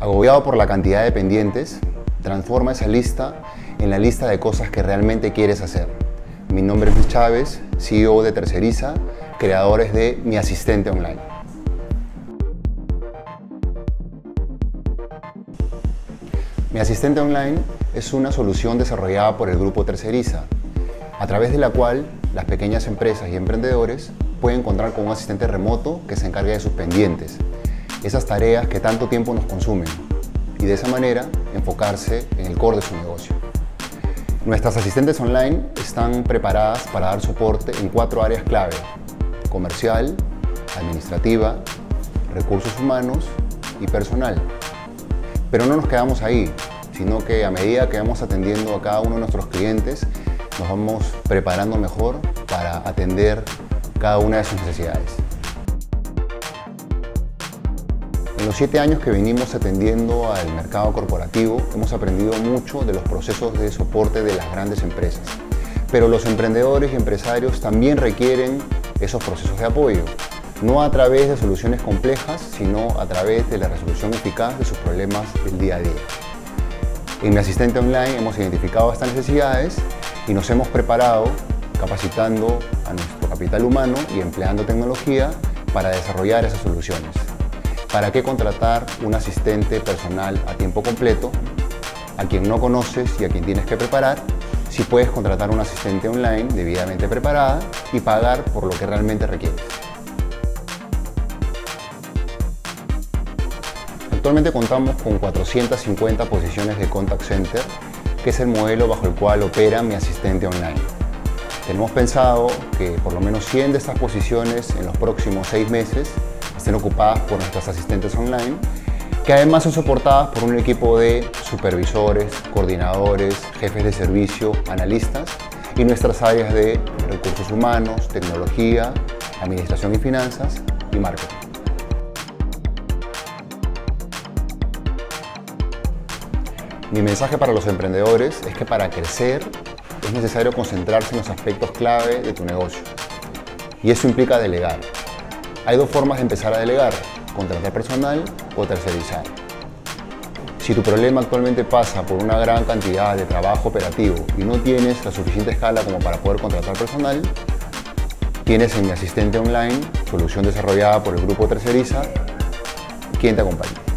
Agobiado por la cantidad de pendientes, transforma esa lista en la lista de cosas que realmente quieres hacer. Mi nombre es Luis Chávez, CEO de Terceriza, creadores de Mi Asistente Online. Mi Asistente Online es una solución desarrollada por el grupo Terceriza, a través de la cual las pequeñas empresas y emprendedores pueden contar con un asistente remoto que se encargue de sus pendientes, esas tareas que tanto tiempo nos consumen y de esa manera enfocarse en el core de su negocio. Nuestras asistentes online están preparadas para dar soporte en cuatro áreas clave, comercial, administrativa, recursos humanos y personal. Pero no nos quedamos ahí, sino que a medida que vamos atendiendo a cada uno de nuestros clientes, nos vamos preparando mejor para atender cada una de sus necesidades. En los siete años que venimos atendiendo al mercado corporativo, hemos aprendido mucho de los procesos de soporte de las grandes empresas. Pero los emprendedores y empresarios también requieren esos procesos de apoyo, no a través de soluciones complejas, sino a través de la resolución eficaz de sus problemas del día a día. En mi asistente online hemos identificado estas necesidades y nos hemos preparado capacitando a nuestro capital humano y empleando tecnología para desarrollar esas soluciones. ¿Para qué contratar un asistente personal a tiempo completo a quien no conoces y a quien tienes que preparar si puedes contratar un asistente online debidamente preparada y pagar por lo que realmente requieres? Actualmente contamos con 450 posiciones de contact center, que es el modelo bajo el cual opera mi asistente online. Tenemos pensado que por lo menos 100 de estas posiciones en los próximos seis meses estén ocupadas por nuestras asistentes online, que además son soportadas por un equipo de supervisores, coordinadores, jefes de servicio, analistas y nuestras áreas de recursos humanos, tecnología, administración y finanzas y marketing. Mi mensaje para los emprendedores es que para crecer es necesario concentrarse en los aspectos clave de tu negocio. Y eso implica delegar. Hay dos formas de empezar a delegar, contratar personal o tercerizar. Si tu problema actualmente pasa por una gran cantidad de trabajo operativo y no tienes la suficiente escala como para poder contratar personal, tienes en mi asistente online, solución desarrollada por el grupo Terceriza, quien te acompaña.